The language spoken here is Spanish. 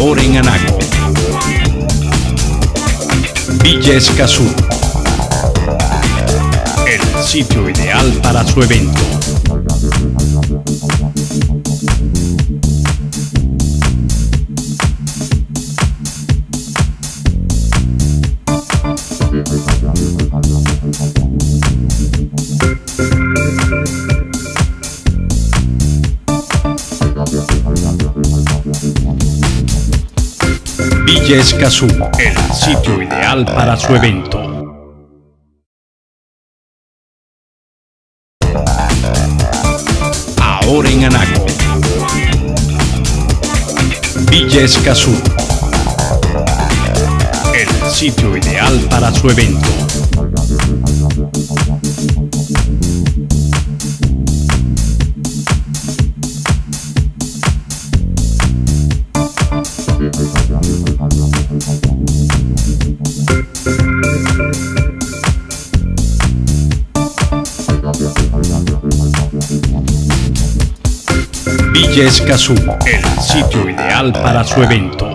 Ahora en Anaco. Villa Escazú. El sitio ideal para su evento. Villa Escazú, el sitio ideal para su evento. Ahora en Anaco. Villa Escazú, el sitio ideal para su evento. Villa Escazú, el sitio ideal para su evento.